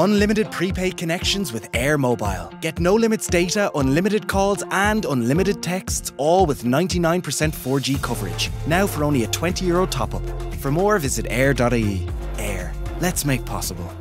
Unlimited prepaid connections with eir Mobile. Get no limits data, unlimited calls, and unlimited texts, all with 99% 4G coverage. Now for only a 20 euro top up. For more, visit eir.ie. eir. Let's make possible.